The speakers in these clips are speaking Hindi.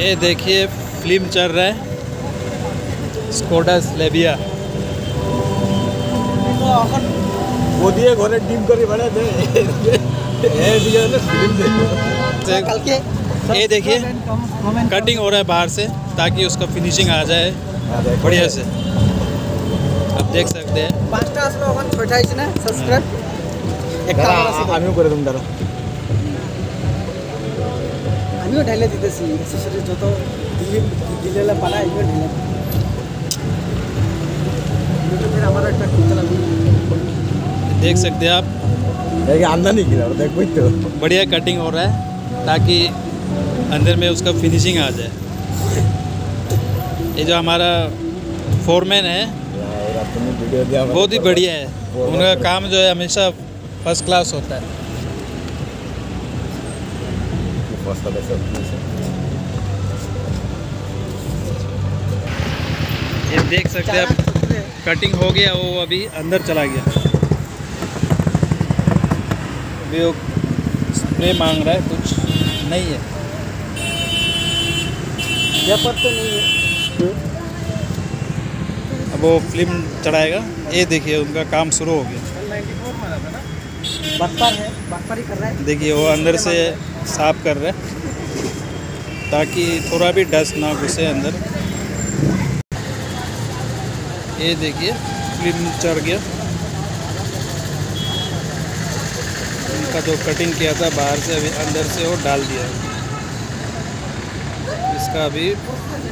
ये देखिए फ़िल्म चल रहा है। स्कोडा स्लेबिया मोदी घरे टीम करी बड़े थे कल के ये देखिए कटिंग हो रहा है बाहर से ताकि उसका फिनिशिंग आ जाए। बढ़िया से। आप देख सकते हैं। पाँच छोटा है ना सब्सक्राइब एक काम आमी करे तुम डरा। আমিও করে দেবো দাঁড়া আমিও ঢাইলে দিতেছি অ্যাক্সেসরি যত দিল্লি দিল্লি পালা আমিও ঢাইলে ইউটিউবের আমারও একটা খুলতে লাগবে देख सकते हैं आप দেখে আমদানি কিনা দেখবোই তো बढ़िया कटिंग हो रहा है ताकि अंदर में उसका फिनिशिंग आ जाए ये जो हमारा फोरमैन है এরা তুমি ভিডিও দিয়ে আমার बहुत ही बढ़िया है उनका काम जो है हमेशा फर्स्ट क्लास होता है बस्ता कैसे सब्ज़ी से ये देख सकते हैं आप कटिंग हो गया वो अभी अंदर चला गया। अभी वो स्प्रे मांग रहा है कुछ नहीं है। पर तो नहीं है। अब वो फ़िल्म चढ़ाएगा। ये देखिए उनका काम शुरू हो गया। देखिए, वो अंदर से साफ़ कर रहा ताकि थोड़ा भी डस्ट ना घुसे अंदर। ये देखिए, फ़िल्म चढ़ गया। उनका जो कटिंग किया था, बाहर से अभी अंदर से वो डाल दिया इसका अभी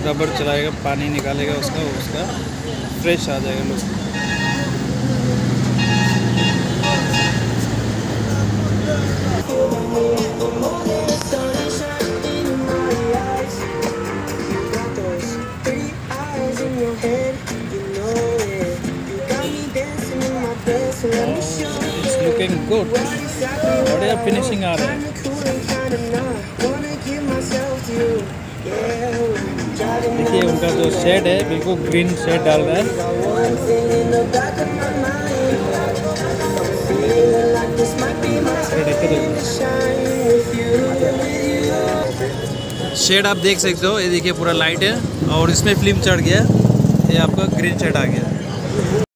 रबर चलाएगा, पानी निकालेगा उसका उसका फ्रेश आ जाएगा लुक इट्स लुकिंग गुड बढ़िया फिनिशिंग आ रहा है देखिए, उनका जो शेड है, बिल्कुल ग्रीन शेड डाल रहा है। शेड आप देख सकते हो, ये देखिए पूरा लाइट है, और इसमें फ़िल्म चढ़ गया ये आपका ग्रीन शेड आ गया